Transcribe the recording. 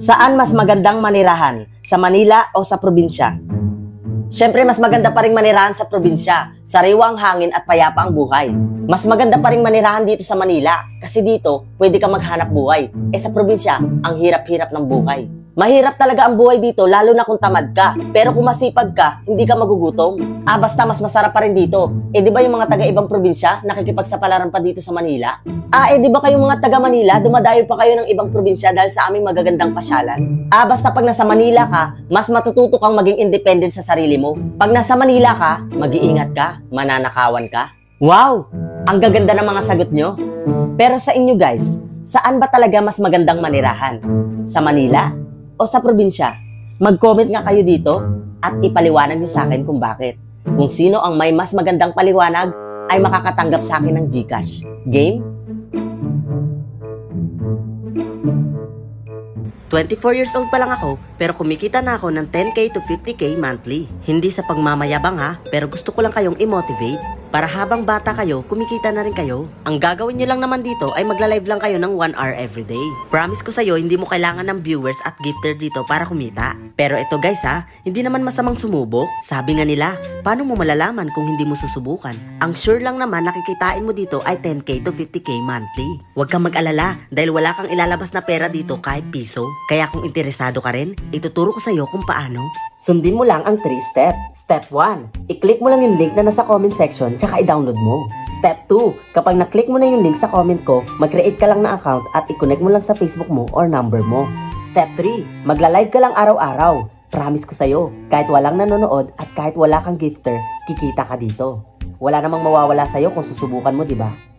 Saan mas magandang manirahan? Sa Manila o sa probinsya? Siyempre, mas maganda pa rin manirahan sa probinsya. Sariwang hangin at payapa ang buhay. Mas maganda pa rin manirahan dito sa Manila kasi dito pwede ka maghanap buhay. Eh sa probinsya, ang hirap-hirap ng buhay. Mahirap talaga ang buhay dito lalo na kung tamad ka. Pero kung masipag ka, hindi ka magugutom. Ah, basta mas masarap pa rin dito. Eh di ba yung mga taga ibang probinsya nakikipagsapalaran pa dito sa Manila? Ah, eh di ba kayong mga taga Manila dumadayo pa kayo ng ibang probinsya dahil sa aming magagandang pasyalan? Ah, basta pag nasa Manila ka, mas matututo kang maging independent sa sarili mo. Pag nasa Manila ka, mag-iingat ka, mananakawan ka. Wow! Ang gaganda ng mga sagot nyo. Pero sa inyo guys, saan ba talaga mas magandang manirahan? Sa Manila o sa probinsya? Mag-comment nga kayo dito at ipaliwanag nyo sa akin kung bakit. Kung sino ang may mas magandang paliwanag ay makakatanggap sa akin ng Gcash. Game? 24 years old pa lang ako, pero kumikita na ako ng 10k to 50k monthly. Hindi sa pagmamayabang ha, pero gusto ko lang kayong i-motivate para habang bata kayo, kumikita na rin kayo. Ang gagawin nyo lang naman dito ay magla-live lang kayo ng 1 hour everyday. Promise ko sa'yo, hindi mo kailangan ng viewers at gifter dito para kumita. Pero ito guys ha, hindi naman masamang sumubok. Sabi nga nila, paano mo malalaman kung hindi mo susubukan? Ang sure lang naman nakikitain mo dito ay 10k to 50k monthly. Huwag kang mag-alala dahil wala kang ilalabas na pera dito kahit piso. Kaya kung interesado ka rin, ituturo ko sa'yo kung paano. Sundin mo lang ang 3 step. Step 1, i-click mo lang yung link na nasa comment section tsaka i-download mo. Step 2, kapag na-click mo na yung link sa comment ko, mag-create ka lang ng account at i-connect mo lang sa Facebook mo or number mo. Step 3, magla-live ka lang araw-araw. Promise ko sa'yo, kahit walang nanonood at kahit wala kang gifter, kikita ka dito. Wala namang mawawala sa'yo kung susubukan mo, di ba?